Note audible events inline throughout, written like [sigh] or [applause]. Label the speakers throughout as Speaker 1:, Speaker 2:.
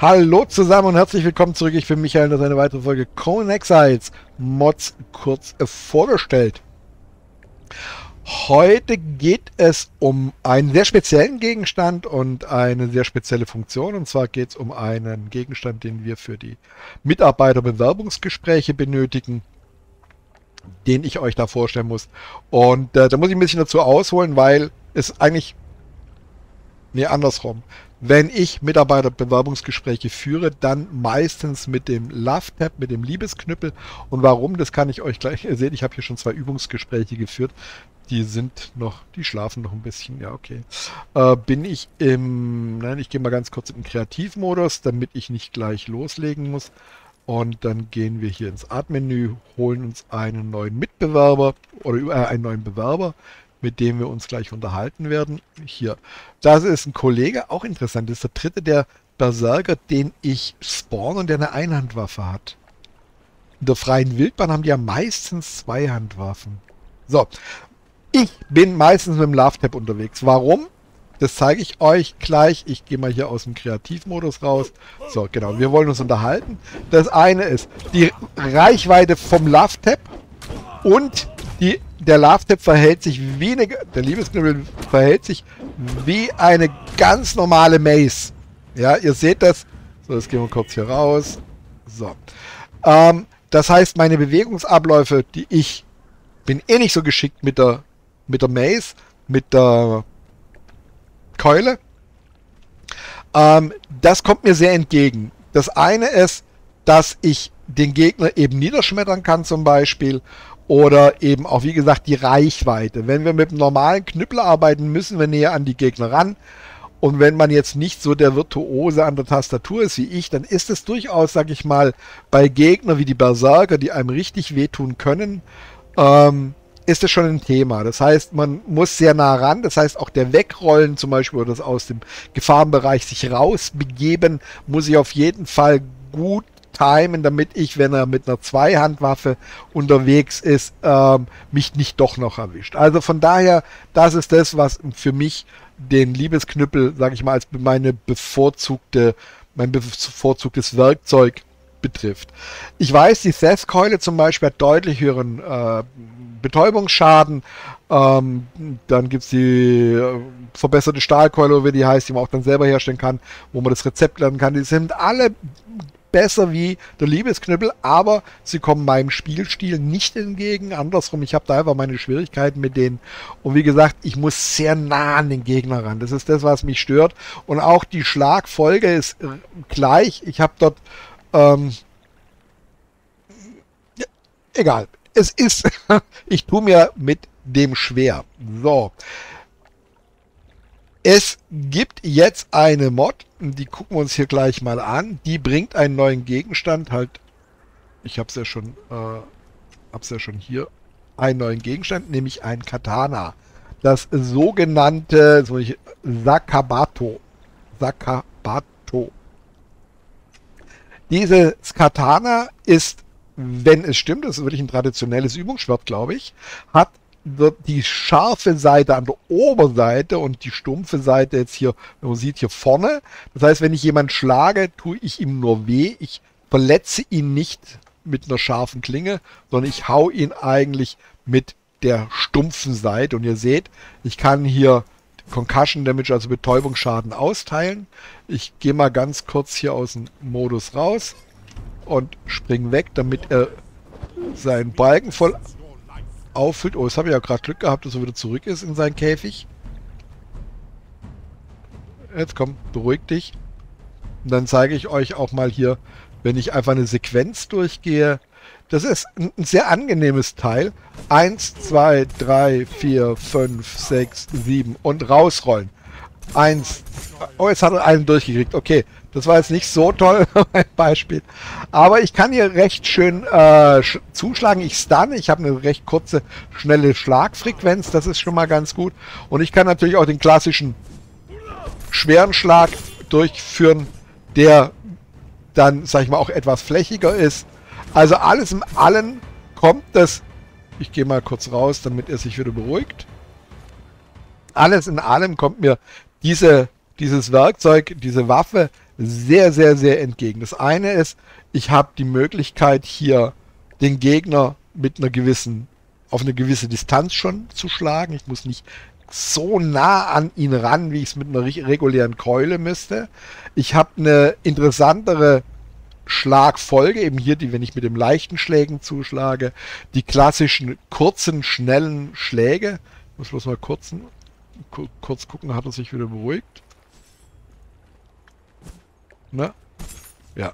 Speaker 1: Hallo zusammen und herzlich willkommen zurück. Ich bin Michael und das ist eine weitere Folge Conan Exiles Mods kurz vorgestellt. Heute geht es um einen sehr speziellen Gegenstand und eine sehr spezielle Funktion. Und zwar geht es um einen Gegenstand, den wir für die Mitarbeiterbewerbungsgespräche benötigen, den ich euch da vorstellen muss. Und äh, da muss ich ein bisschen dazu ausholen, weil es eigentlich... Nee, andersrum wenn ich Mitarbeiterbewerbungsgespräche führe, dann meistens mit dem Love-Tab, mit dem Liebesknüppel. Und warum, das kann ich euch gleich sehen. Ich habe hier schon zwei Übungsgespräche geführt. Die sind noch, die schlafen noch ein bisschen, ja, okay. Äh, bin ich im, nein, ich gehe mal ganz kurz in den Kreativmodus, damit ich nicht gleich loslegen muss. Und dann gehen wir hier ins Art-Menü, holen uns einen neuen Mitbewerber oder äh, einen neuen Bewerber mit dem wir uns gleich unterhalten werden. Hier, das ist ein Kollege, auch interessant, das ist der dritte der Berserker, den ich spawn und der eine Einhandwaffe hat. In der freien Wildbahn haben die ja meistens Zweihandwaffen. So, ich bin meistens mit dem Love-Tab unterwegs. Warum? Das zeige ich euch gleich. Ich gehe mal hier aus dem Kreativmodus raus. So, genau. Wir wollen uns unterhalten. Das eine ist die Reichweite vom Love-Tab und die der Love-Tap verhält sich wie eine, der Liebesknibbel verhält sich wie eine ganz normale Maze. Ja, ihr seht das. So, jetzt gehen wir kurz hier raus. So. Ähm, das heißt, meine Bewegungsabläufe, die ich bin eh nicht so geschickt mit der, mit der Maze, mit der Keule. Ähm, das kommt mir sehr entgegen. Das eine ist, dass ich den Gegner eben niederschmettern kann zum Beispiel oder eben auch, wie gesagt, die Reichweite. Wenn wir mit einem normalen Knüppel arbeiten, müssen wir näher an die Gegner ran. Und wenn man jetzt nicht so der Virtuose an der Tastatur ist wie ich, dann ist es durchaus, sag ich mal, bei Gegnern wie die Berserker, die einem richtig wehtun können, ähm, ist es schon ein Thema. Das heißt, man muss sehr nah ran. Das heißt, auch der Wegrollen zum Beispiel oder das aus dem Gefahrenbereich sich rausbegeben, muss ich auf jeden Fall gut timen, damit ich, wenn er mit einer Zweihandwaffe unterwegs ist, ähm, mich nicht doch noch erwischt. Also von daher, das ist das, was für mich den Liebesknüppel, sage ich mal, als meine bevorzugte, mein bevorzugtes Werkzeug betrifft. Ich weiß, die Seth-Keule zum Beispiel hat deutlich höheren äh, Betäubungsschaden. Ähm, dann gibt es die äh, verbesserte Stahlkeule, wie die heißt, die man auch dann selber herstellen kann, wo man das Rezept lernen kann. Die sind alle besser wie der Liebesknüppel, aber sie kommen meinem Spielstil nicht entgegen. Andersrum, ich habe da einfach meine Schwierigkeiten mit denen. Und wie gesagt, ich muss sehr nah an den Gegner ran. Das ist das, was mich stört. Und auch die Schlagfolge ist gleich. Ich habe dort... Ähm, egal. Es ist... [laughs] ich tue mir mit dem schwer. So. Es gibt jetzt eine Mod, die gucken wir uns hier gleich mal an. Die bringt einen neuen Gegenstand, halt, ich habe es ja schon, äh, hab's ja schon hier, einen neuen Gegenstand, nämlich ein Katana. Das sogenannte so ich, Sakabato. Sakabato. Dieses Katana ist, wenn es stimmt, das ist wirklich ein traditionelles Übungsschwert, glaube ich, hat wird die scharfe Seite an der Oberseite und die stumpfe Seite jetzt hier, man sieht hier vorne. Das heißt, wenn ich jemanden schlage, tue ich ihm nur weh. Ich verletze ihn nicht mit einer scharfen Klinge, sondern ich hau ihn eigentlich mit der stumpfen Seite. Und ihr seht, ich kann hier Concussion Damage, also Betäubungsschaden austeilen. Ich gehe mal ganz kurz hier aus dem Modus raus und springe weg, damit er seinen Balken voll auffüllt. Oh, jetzt habe ich ja gerade Glück gehabt, dass er wieder zurück ist in seinen Käfig. Jetzt komm, beruhig dich. Und dann zeige ich euch auch mal hier, wenn ich einfach eine Sequenz durchgehe. Das ist ein sehr angenehmes Teil. Eins, zwei, drei, vier, fünf, sechs, sieben und rausrollen. Eins. Oh, jetzt hat er einen durchgekriegt. Okay, das war jetzt nicht so toll, [laughs] mein Beispiel. Aber ich kann hier recht schön äh, zuschlagen. Ich stunne. Ich habe eine recht kurze, schnelle Schlagfrequenz. Das ist schon mal ganz gut. Und ich kann natürlich auch den klassischen schweren Schlag durchführen, der dann, sag ich mal, auch etwas flächiger ist. Also alles in allem kommt das... Ich gehe mal kurz raus, damit er sich wieder beruhigt. Alles in allem kommt mir diese, dieses Werkzeug, diese Waffe sehr, sehr, sehr entgegen. Das eine ist, ich habe die Möglichkeit hier den Gegner mit einer gewissen, auf eine gewisse Distanz schon zu schlagen. Ich muss nicht so nah an ihn ran, wie ich es mit einer regulären Keule müsste. Ich habe eine interessantere Schlagfolge, eben hier, die, wenn ich mit dem leichten Schlägen zuschlage, die klassischen kurzen, schnellen Schläge. Ich muss bloß mal kurz, kurz gucken, hat er sich wieder beruhigt. Ne? Ja.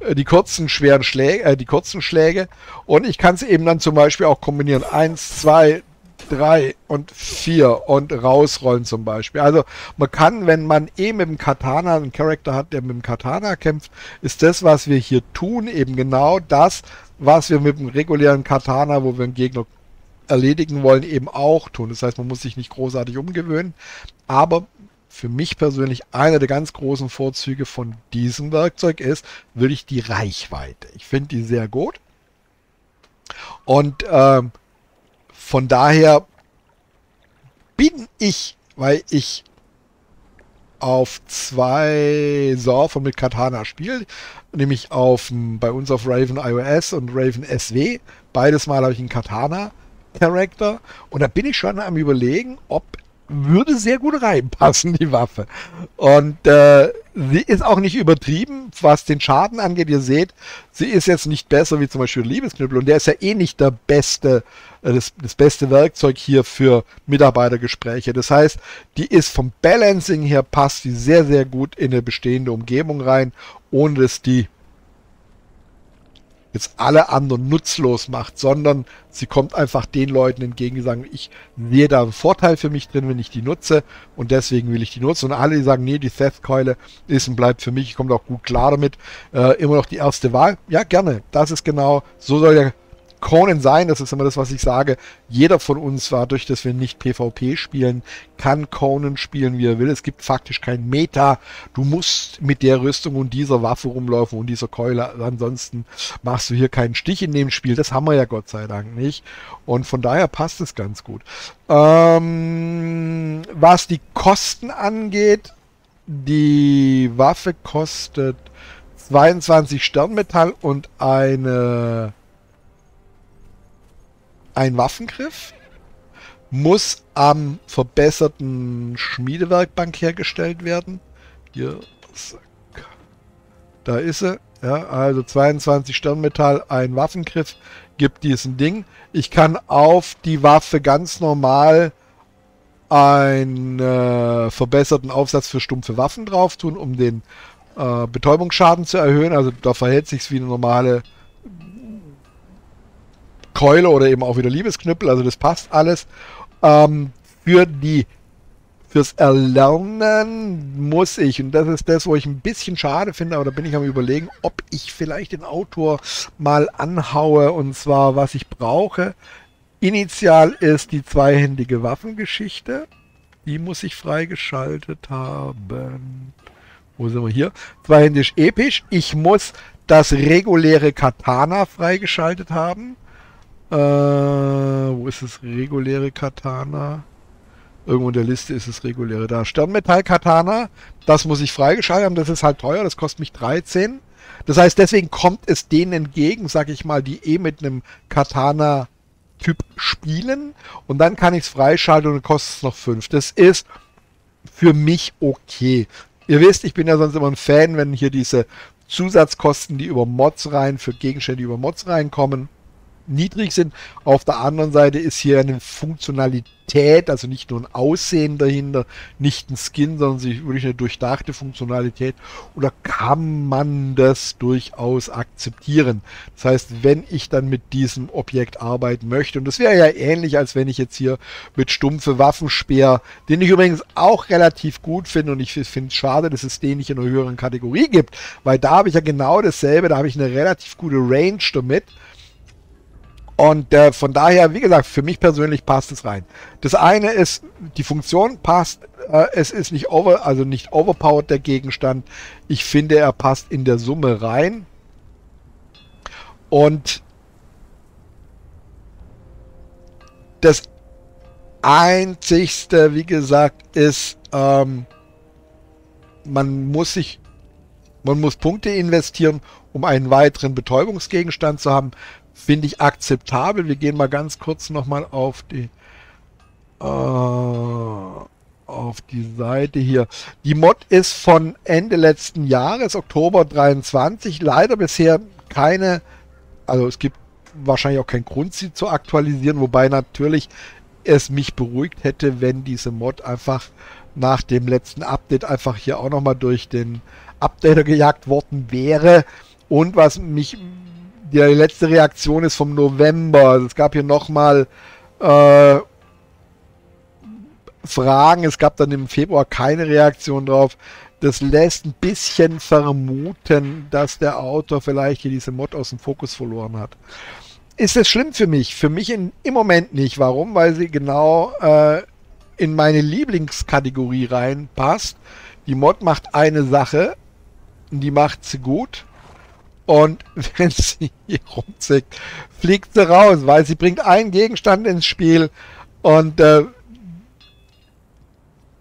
Speaker 1: Äh, die kurzen, schweren Schläge, äh, die kurzen Schläge. Und ich kann es eben dann zum Beispiel auch kombinieren. Eins, zwei, drei und vier und rausrollen zum Beispiel. Also man kann, wenn man eh mit dem Katana einen Charakter hat, der mit dem Katana kämpft, ist das, was wir hier tun, eben genau das, was wir mit dem regulären Katana, wo wir einen Gegner erledigen wollen, eben auch tun. Das heißt, man muss sich nicht großartig umgewöhnen, aber für mich persönlich einer der ganz großen Vorzüge von diesem Werkzeug ist wirklich die Reichweite. Ich finde die sehr gut. Und ähm, von daher bin ich, weil ich auf zwei Surfer mit Katana spiele, nämlich auf bei uns auf Raven iOS und Raven SW. Beides Mal habe ich einen Katana Charakter und da bin ich schon am überlegen, ob würde sehr gut reinpassen, die Waffe. Und äh, sie ist auch nicht übertrieben, was den Schaden angeht. Ihr seht, sie ist jetzt nicht besser wie zum Beispiel Liebesknüppel. Und der ist ja eh nicht der beste, äh, das, das beste Werkzeug hier für Mitarbeitergespräche. Das heißt, die ist vom Balancing her passt die sehr, sehr gut in eine bestehende Umgebung rein, ohne dass die jetzt alle anderen nutzlos macht, sondern sie kommt einfach den Leuten entgegen, die sagen, ich sehe da einen Vorteil für mich drin, wenn ich die nutze und deswegen will ich die nutzen. Und alle, die sagen, nee, die Theft-Keule ist und bleibt für mich, ich komme auch gut klar damit, äh, immer noch die erste Wahl. Ja, gerne. Das ist genau, so soll der Conan sein, das ist immer das, was ich sage. Jeder von uns war, durch dass wir nicht PvP spielen, kann Conan spielen, wie er will. Es gibt faktisch kein Meta. Du musst mit der Rüstung und dieser Waffe rumlaufen und dieser Keule. Ansonsten machst du hier keinen Stich in dem Spiel. Das haben wir ja Gott sei Dank nicht. Und von daher passt es ganz gut. Ähm, was die Kosten angeht, die Waffe kostet 22 Sternmetall und eine ein Waffengriff muss am verbesserten Schmiedewerkbank hergestellt werden. Hier, da ist sie. Ja, also 22 Sternmetall, ein Waffengriff gibt diesen Ding. Ich kann auf die Waffe ganz normal einen äh, verbesserten Aufsatz für stumpfe Waffen drauf tun, um den äh, Betäubungsschaden zu erhöhen. Also da verhält sich wie eine normale Keule oder eben auch wieder Liebesknüppel, also das passt alles. Ähm, für die fürs Erlernen muss ich, und das ist das, wo ich ein bisschen schade finde, aber da bin ich am überlegen, ob ich vielleicht den Autor mal anhaue, und zwar was ich brauche. Initial ist die zweihändige Waffengeschichte. Die muss ich freigeschaltet haben. Wo sind wir hier? Zweihändig episch. Ich muss das reguläre Katana freigeschaltet haben. Äh, wo ist das reguläre Katana? Irgendwo in der Liste ist es reguläre da. Sternmetall-Katana, das muss ich freigeschaltet haben, das ist halt teuer, das kostet mich 13. Das heißt, deswegen kommt es denen entgegen, sag ich mal, die eh mit einem Katana-Typ spielen. Und dann kann ich es freischalten und kostet es noch 5. Das ist für mich okay. Ihr wisst, ich bin ja sonst immer ein Fan, wenn hier diese Zusatzkosten, die über Mods rein, für Gegenstände über Mods reinkommen, niedrig sind. Auf der anderen Seite ist hier eine Funktionalität, also nicht nur ein Aussehen dahinter, nicht ein Skin, sondern wirklich eine durchdachte Funktionalität. Oder kann man das durchaus akzeptieren? Das heißt, wenn ich dann mit diesem Objekt arbeiten möchte, und das wäre ja ähnlich, als wenn ich jetzt hier mit stumpfe Waffenspeer, den ich übrigens auch relativ gut finde, und ich finde es schade, dass es den nicht in einer höheren Kategorie gibt, weil da habe ich ja genau dasselbe, da habe ich eine relativ gute Range damit und äh, von daher, wie gesagt, für mich persönlich passt es rein. Das eine ist, die Funktion passt, äh, es ist nicht over, also nicht overpowered der Gegenstand. Ich finde, er passt in der Summe rein. Und das einzigste, wie gesagt, ist, ähm, man muss sich Man muss Punkte investieren, um einen weiteren Betäubungsgegenstand zu haben. Finde ich akzeptabel. Wir gehen mal ganz kurz nochmal auf die äh, auf die Seite hier. Die Mod ist von Ende letzten Jahres, Oktober 23. Leider bisher keine, also es gibt wahrscheinlich auch keinen Grund, sie zu aktualisieren, wobei natürlich es mich beruhigt hätte, wenn diese Mod einfach nach dem letzten Update einfach hier auch nochmal durch den Updater gejagt worden wäre. Und was mich, die letzte Reaktion ist vom November. Also es gab hier nochmal äh, Fragen. Es gab dann im Februar keine Reaktion drauf. Das lässt ein bisschen vermuten, dass der Autor vielleicht hier diese Mod aus dem Fokus verloren hat. Ist es schlimm für mich? Für mich in, im Moment nicht. Warum? Weil sie genau äh, in meine Lieblingskategorie reinpasst. Die Mod macht eine Sache, die macht sie gut. Und [laughs] wenn sie hier rumzickt, fliegt sie raus, weil sie bringt einen Gegenstand ins Spiel. Und äh,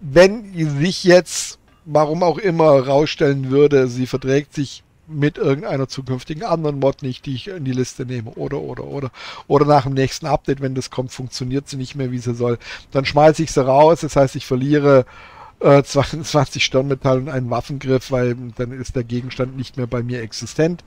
Speaker 1: wenn sich jetzt, warum auch immer, rausstellen würde, sie verträgt sich mit irgendeiner zukünftigen anderen Mod nicht, die ich in die Liste nehme. Oder, oder, oder. Oder nach dem nächsten Update, wenn das kommt, funktioniert sie nicht mehr, wie sie soll. Dann schmeiße ich sie raus. Das heißt, ich verliere äh, 22 [laughs] Sternmetall und einen Waffengriff, weil dann ist der Gegenstand nicht mehr bei mir existent.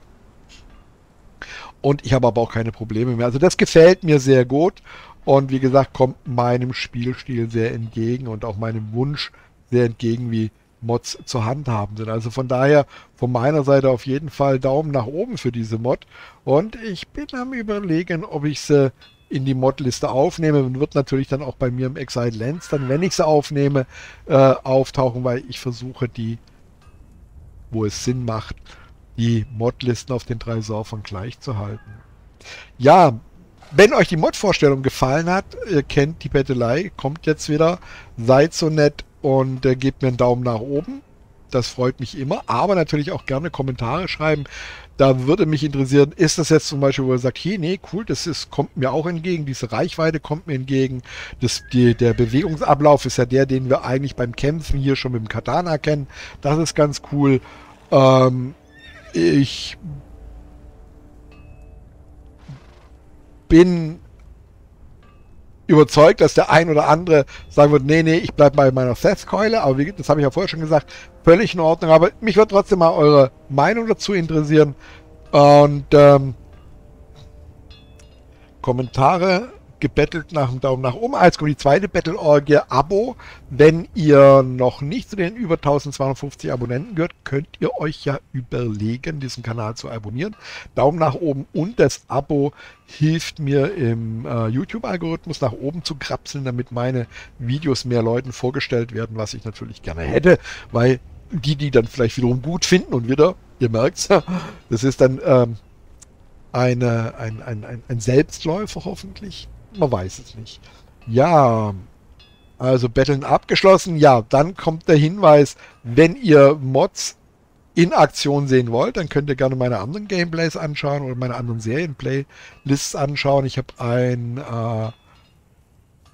Speaker 1: Und ich habe aber auch keine Probleme mehr. Also das gefällt mir sehr gut. Und wie gesagt, kommt meinem Spielstil sehr entgegen und auch meinem Wunsch sehr entgegen, wie Mods zu handhaben sind. Also von daher von meiner Seite auf jeden Fall Daumen nach oben für diese Mod. Und ich bin am überlegen, ob ich sie in die Modliste aufnehme und wird natürlich dann auch bei mir im Exile Lens dann, wenn ich sie aufnehme, äh, auftauchen, weil ich versuche die, wo es Sinn macht, die Modlisten auf den drei Surfern gleich zu halten. Ja, wenn euch die Mod-Vorstellung gefallen hat, ihr kennt die Bettelei, kommt jetzt wieder, seid so nett und äh, gebt mir einen Daumen nach oben. Das freut mich immer, aber natürlich auch gerne Kommentare schreiben. Da würde mich interessieren, ist das jetzt zum Beispiel, wo ihr sagt, hey, nee, cool, das ist, kommt mir auch entgegen, diese Reichweite kommt mir entgegen. Das, die, der Bewegungsablauf ist ja der, den wir eigentlich beim Kämpfen hier schon mit dem Katana kennen. Das ist ganz cool. Ähm, ich bin überzeugt, dass der ein oder andere sagen wird, nee, nee, ich bleibe bei meiner Seth-Keule, aber wie, das habe ich ja vorher schon gesagt, völlig in Ordnung, aber mich wird trotzdem mal eure Meinung dazu interessieren. Und ähm, Kommentare gebettelt nach dem Daumen nach oben. Als kommt die zweite Battle-Orgie Abo. Wenn ihr noch nicht zu den über 1250 Abonnenten gehört, könnt ihr euch ja überlegen, diesen Kanal zu abonnieren. Daumen nach oben und das Abo hilft mir im äh, YouTube-Algorithmus nach oben zu krapseln, damit meine Videos mehr Leuten vorgestellt werden, was ich natürlich gerne hätte, weil die, die dann vielleicht wiederum gut finden und wieder, ihr merkt's, [laughs] das ist dann ähm, eine, ein, ein, ein, ein Selbstläufer hoffentlich. Man weiß es nicht. Ja, also Betteln abgeschlossen. Ja, dann kommt der Hinweis, wenn ihr Mods in Aktion sehen wollt, dann könnt ihr gerne meine anderen Gameplays anschauen oder meine anderen Serienplaylists anschauen. Ich habe ein äh,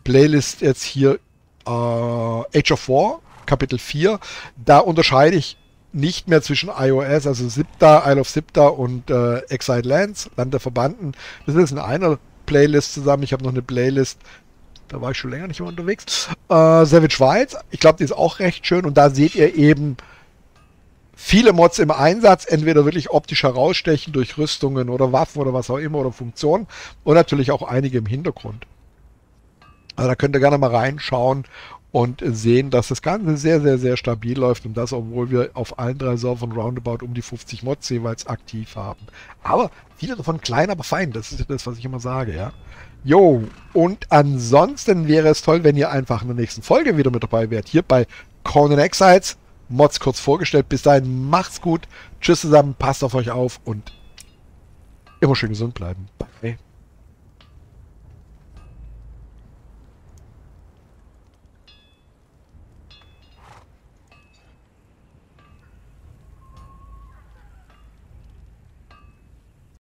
Speaker 1: Playlist jetzt hier äh, Age of War, Kapitel 4. Da unterscheide ich nicht mehr zwischen iOS, also SIPTA, Isle of SIPTA und äh, Exile Lands, Land der Verbanden. Das ist in einer Playlist zusammen. Ich habe noch eine Playlist, da war ich schon länger nicht mehr unterwegs. Äh, Savage Wilds, ich glaube, die ist auch recht schön und da seht ihr eben viele Mods im Einsatz, entweder wirklich optisch herausstechen durch Rüstungen oder Waffen oder was auch immer oder Funktionen und natürlich auch einige im Hintergrund. Also da könnt ihr gerne mal reinschauen und sehen, dass das Ganze sehr, sehr, sehr stabil läuft und das, obwohl wir auf allen drei Servern roundabout um die 50 Mods jeweils aktiv haben. Aber viele davon klein, aber fein, das ist das, was ich immer sage, ja. Jo, und ansonsten wäre es toll, wenn ihr einfach in der nächsten Folge wieder mit dabei wärt, hier bei Conan Exiles. Mods kurz vorgestellt. Bis dahin, macht's gut. Tschüss zusammen, passt auf euch auf und immer schön gesund bleiben. Bye.